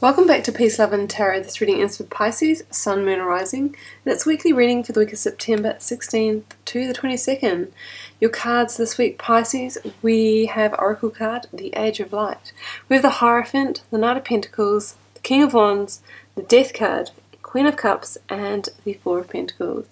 Welcome back to Peace, Love and Tarot. This reading is for Pisces, Sun, Moon, Rising. And it's weekly reading for the week of September 16th to the 22nd. Your cards this week, Pisces, we have Oracle card, the Age of Light. We have the Hierophant, the Knight of Pentacles, the King of Wands, the Death card, Queen of Cups, and the Four of Pentacles.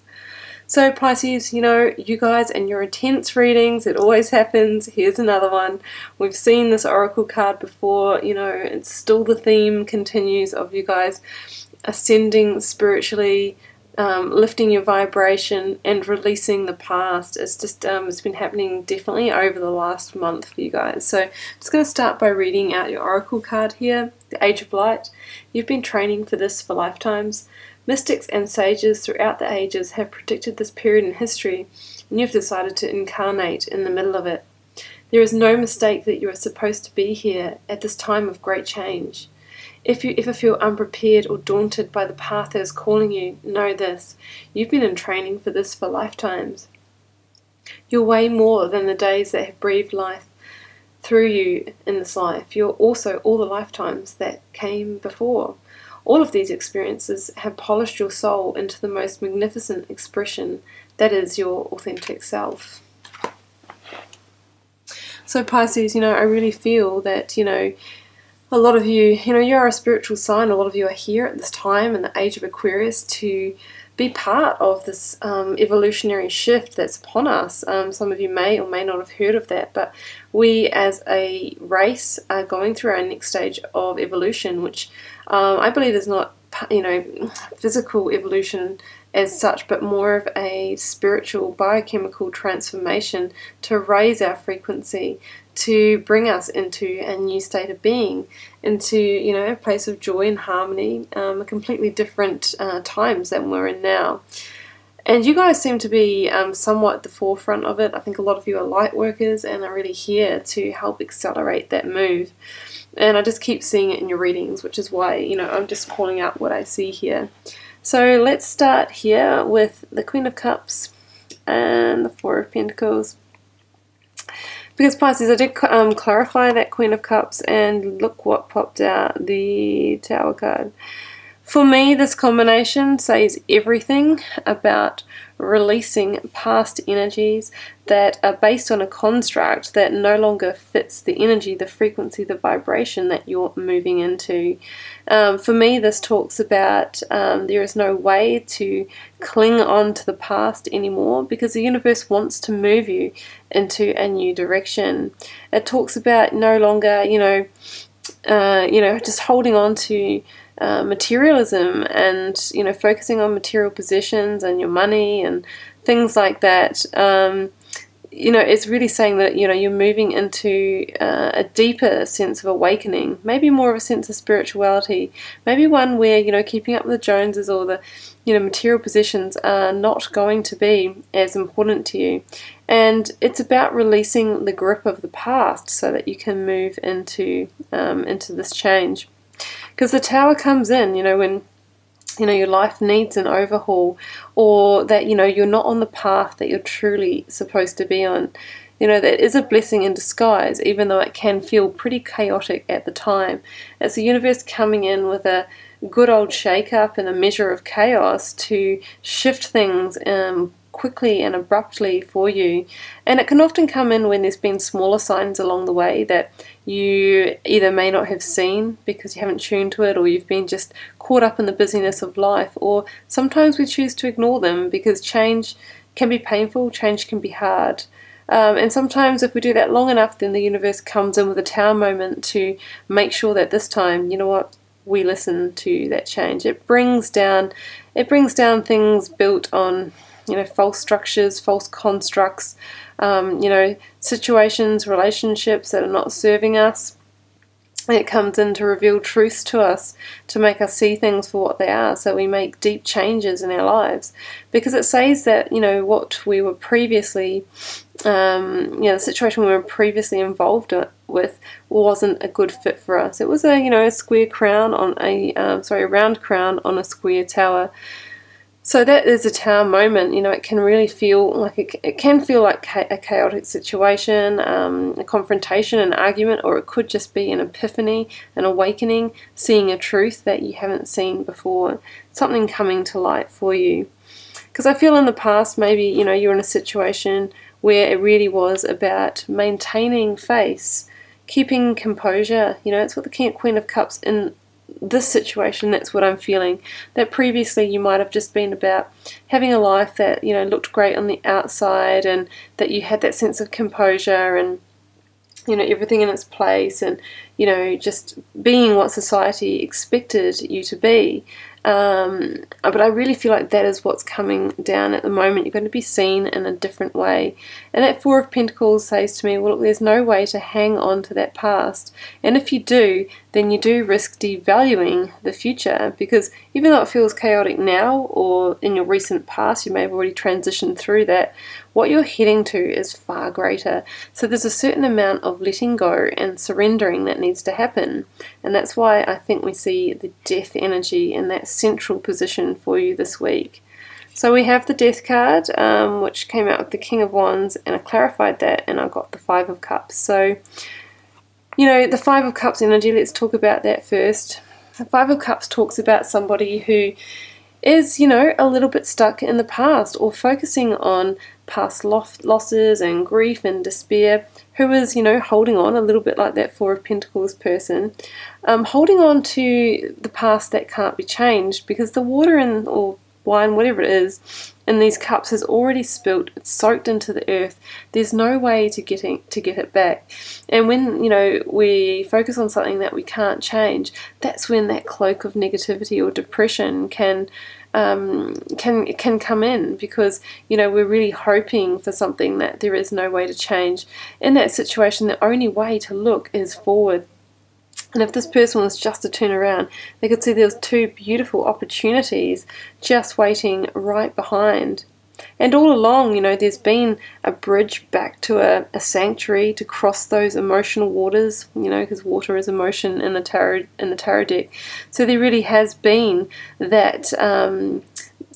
So Pisces, you know, you guys and your intense readings, it always happens. Here's another one. We've seen this oracle card before, you know, it's still the theme continues of you guys ascending spiritually, um, lifting your vibration and releasing the past. It's just, um, it's been happening definitely over the last month for you guys. So I'm just going to start by reading out your oracle card here, the Age of Light. You've been training for this for lifetimes. Mystics and sages throughout the ages have predicted this period in history, and you've decided to incarnate in the middle of it. There is no mistake that you are supposed to be here at this time of great change. If you ever feel unprepared or daunted by the path that is calling you, know this you've been in training for this for lifetimes. You're way more than the days that have breathed life through you in this life. You're also all the lifetimes that came before. All of these experiences have polished your soul into the most magnificent expression that is your authentic self. So, Pisces, you know, I really feel that, you know, a lot of you, you know, you're a spiritual sign. A lot of you are here at this time in the age of Aquarius to be part of this um, evolutionary shift that's upon us. Um, some of you may or may not have heard of that, but we as a race are going through our next stage of evolution, which um, I believe is not, you know, physical evolution as such, but more of a spiritual biochemical transformation to raise our frequency, to bring us into a new state of being, into you know a place of joy and harmony, um, a completely different uh, times than we're in now. And you guys seem to be um, somewhat at the forefront of it. I think a lot of you are light workers and are really here to help accelerate that move. And I just keep seeing it in your readings, which is why, you know, I'm just calling out what I see here. So let's start here with the Queen of Cups and the Four of Pentacles. Because Pisces, I did um, clarify that Queen of Cups and look what popped out, the Tower card. For me, this combination says everything about releasing past energies that are based on a construct that no longer fits the energy, the frequency, the vibration that you're moving into. Um, for me, this talks about um, there is no way to cling on to the past anymore because the universe wants to move you into a new direction. It talks about no longer, you know, uh, you know, just holding on to uh, materialism and you know focusing on material possessions and your money and things like that. Um, you know, it's really saying that you know you're moving into uh, a deeper sense of awakening, maybe more of a sense of spirituality, maybe one where you know keeping up with the Joneses or the you know material possessions are not going to be as important to you, and it's about releasing the grip of the past so that you can move into um, into this change. Because the tower comes in, you know, when you know your life needs an overhaul or that you know you're not on the path that you're truly supposed to be on. You know that is a blessing in disguise even though it can feel pretty chaotic at the time. It's the universe coming in with a good old shake up and a measure of chaos to shift things um, quickly and abruptly for you. And it can often come in when there's been smaller signs along the way that you either may not have seen because you haven't tuned to it or you've been just caught up in the busyness of life or sometimes we choose to ignore them because change can be painful, change can be hard. Um, and sometimes if we do that long enough then the universe comes in with a tower moment to make sure that this time, you know what, we listen to that change. It brings down it brings down things built on you know, false structures, false constructs, um, you know, situations, relationships that are not serving us. It comes in to reveal truths to us, to make us see things for what they are, so we make deep changes in our lives. Because it says that, you know, what we were previously, um, you know, the situation we were previously involved with wasn't a good fit for us. It was a, you know, a square crown on a, um, sorry, a round crown on a square tower. So that is a tower moment. You know, it can really feel like it, it can feel like a chaotic situation, um, a confrontation, an argument, or it could just be an epiphany, an awakening, seeing a truth that you haven't seen before, something coming to light for you. Because I feel in the past, maybe you know, you're in a situation where it really was about maintaining face, keeping composure. You know, it's what the Queen of Cups in this situation, that's what I'm feeling. That previously you might have just been about having a life that, you know, looked great on the outside and that you had that sense of composure and, you know, everything in its place and, you know, just being what society expected you to be. Um, but I really feel like that is what's coming down at the moment. You're going to be seen in a different way. And that Four of Pentacles says to me, well, look, there's no way to hang on to that past. And if you do, then you do risk devaluing the future because even though it feels chaotic now or in your recent past, you may have already transitioned through that, what you're heading to is far greater. So there's a certain amount of letting go and surrendering that needs to happen. And that's why I think we see the death energy in that central position for you this week. So we have the Death card, um, which came out with the King of Wands, and I clarified that, and I got the Five of Cups. So, you know, the Five of Cups energy, let's talk about that first. The Five of Cups talks about somebody who is, you know, a little bit stuck in the past or focusing on past losses and grief and despair, who is, you know, holding on a little bit like that Four of Pentacles person, um, holding on to the past that can't be changed because the water in, or wine, whatever it is, in these cups has already spilt, it's soaked into the earth. There's no way to get it, to get it back. And when, you know, we focus on something that we can't change, that's when that cloak of negativity or depression can um, can can come in because you know we're really hoping for something that there is no way to change. In that situation, the only way to look is forward. And if this person was just to turn around, they could see there was two beautiful opportunities just waiting right behind. And all along, you know, there's been a bridge back to a, a sanctuary to cross those emotional waters, you know, because water is emotion in the tarot in the tarot deck. So there really has been that um,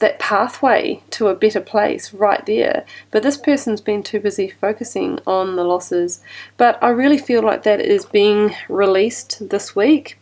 that pathway to a better place right there. But this person's been too busy focusing on the losses. But I really feel like that is being released this week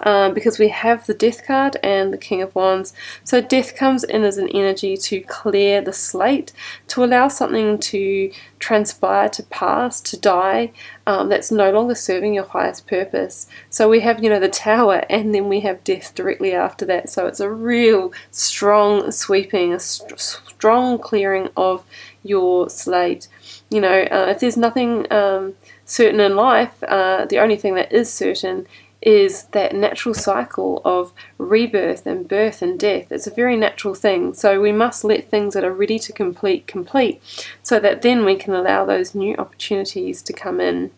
um, because we have the Death card and the King of Wands. So Death comes in as an energy to clear the slate, to allow something to transpire, to pass, to die, um, that's no longer serving your highest purpose. So we have, you know, the Tower and then we have Death directly after that. So it's a real strong sweeping, a st strong clearing of your slate. You know, uh, if there's nothing um, certain in life, uh, the only thing that is certain is that natural cycle of rebirth and birth and death. It's a very natural thing. So we must let things that are ready to complete complete so that then we can allow those new opportunities to come in.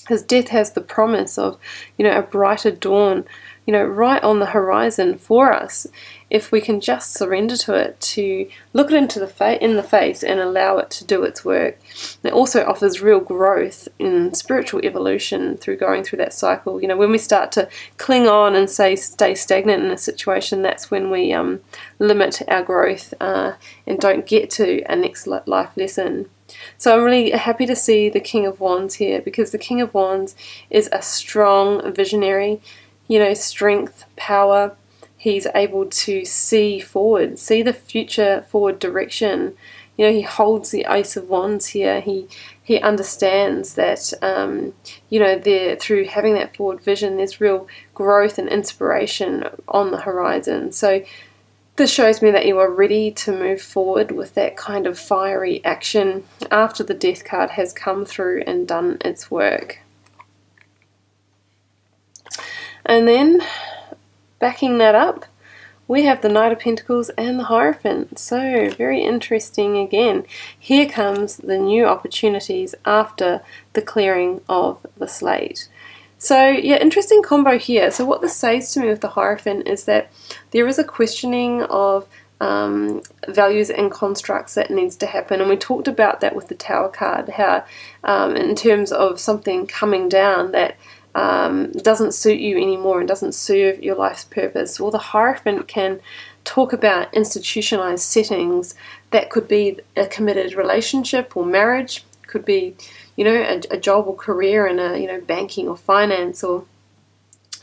Because death has the promise of, you know, a brighter dawn, you know, right on the horizon for us if we can just surrender to it, to look it into the fa- in the face and allow it to do its work. It also offers real growth in spiritual evolution through going through that cycle. You know, when we start to cling on and say stay stagnant in a situation, that's when we um, limit our growth uh, and don't get to a next life lesson. So I'm really happy to see the King of Wands here because the King of Wands is a strong visionary, you know, strength, power, he's able to see forward, see the future forward direction. You know, he holds the Ace of Wands here. He he understands that um, you know there through having that forward vision, there's real growth and inspiration on the horizon. So this shows me that you are ready to move forward with that kind of fiery action after the Death card has come through and done its work. And then backing that up, we have the Knight of Pentacles and the Hierophant. So, very interesting again. Here comes the new opportunities after the clearing of the slate. So, yeah, interesting combo here. So, what this says to me with the Hierophant is that there is a questioning of um, values and constructs that needs to happen. And we talked about that with the Tower card, how um, in terms of something coming down that um, doesn't suit you anymore and doesn't serve your life's purpose. Well, the Hierophant can talk about institutionalized settings that could be a committed relationship or marriage, could be, you know, a, a job or career in a, you know, banking or finance or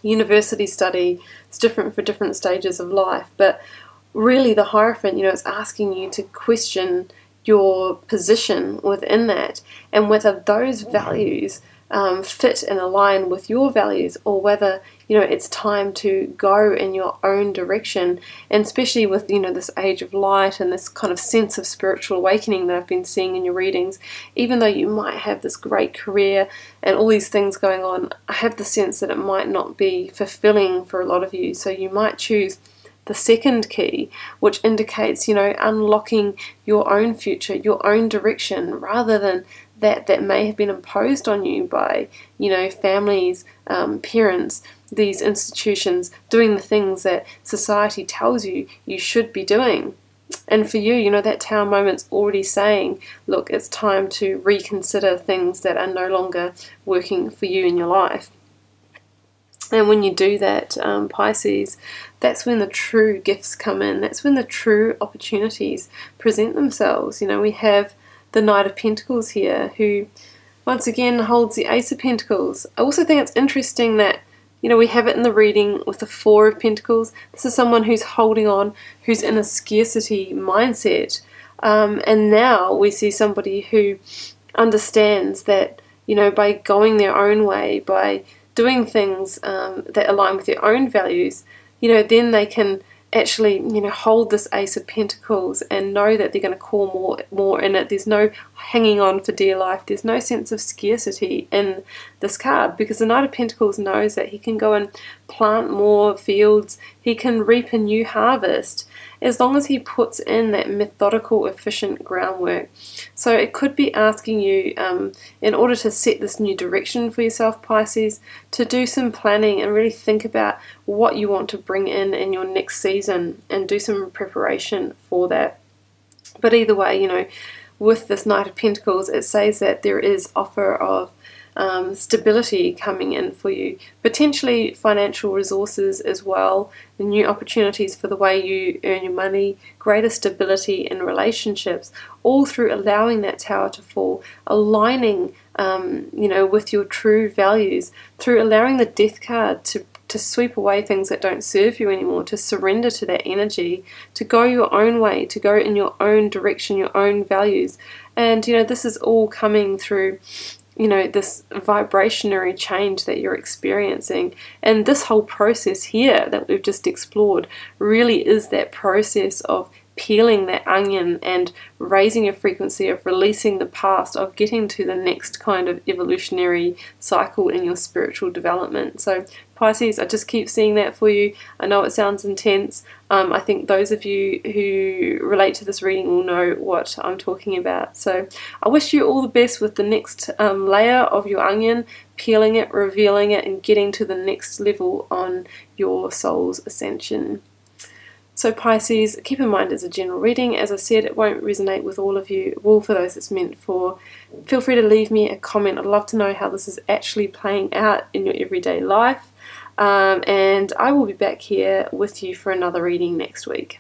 university study. It's different for different stages of life, but really the Hierophant, you know, it's asking you to question your position within that and whether those values um, fit and align with your values or whether you know it's time to go in your own direction. And especially with you know this age of light and this kind of sense of spiritual awakening that I've been seeing in your readings even though you might have this great career and all these things going on I have the sense that it might not be fulfilling for a lot of you. So you might choose the second key, which indicates, you know, unlocking your own future, your own direction, rather than that that may have been imposed on you by, you know, families, um, parents, these institutions, doing the things that society tells you you should be doing. And for you, you know, that tower moment's already saying, look, it's time to reconsider things that are no longer working for you in your life. And when you do that, um, Pisces, that's when the true gifts come in. That's when the true opportunities present themselves. You know, we have the Knight of Pentacles here, who once again holds the Ace of Pentacles. I also think it's interesting that, you know, we have it in the reading with the Four of Pentacles. This is someone who's holding on, who's in a scarcity mindset. Um, and now we see somebody who understands that, you know, by going their own way, by doing things um, that align with their own values, you know, then they can actually, you know, hold this Ace of Pentacles and know that they're going to call more, more in it. There's no hanging on for dear life. There's no sense of scarcity in this card because the Knight of Pentacles knows that he can go and plant more fields. He can reap a new harvest as long as he puts in that methodical, efficient groundwork. So it could be asking you, um, in order to set this new direction for yourself, Pisces, to do some planning and really think about what you want to bring in in your next season and do some preparation for that. But either way, you know, with this Knight of Pentacles, it says that there is offer of um, stability coming in for you, potentially financial resources as well, new opportunities for the way you earn your money, greater stability in relationships, all through allowing that tower to fall, aligning, um, you know, with your true values, through allowing the death card to to sweep away things that don't serve you anymore, to surrender to that energy, to go your own way, to go in your own direction, your own values. And you know, this is all coming through you know, this vibrationary change that you're experiencing. And this whole process here that we've just explored really is that process of peeling that onion and raising your frequency of releasing the past, of getting to the next kind of evolutionary cycle in your spiritual development. So, Pisces, I just keep seeing that for you. I know it sounds intense. Um, I think those of you who relate to this reading will know what I'm talking about. So, I wish you all the best with the next um, layer of your onion, peeling it, revealing it, and getting to the next level on your soul's ascension. So Pisces, keep in mind it's a general reading. As I said, it won't resonate with all of you. All for those it's meant for. Feel free to leave me a comment. I'd love to know how this is actually playing out in your everyday life. Um, and I will be back here with you for another reading next week.